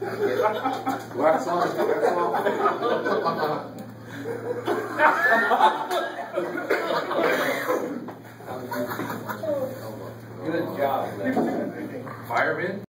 Wax on, wax on. Good job, man. Fireman?